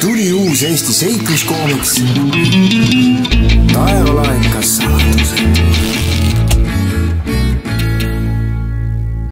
tuli uus Eesti seikluskoomiks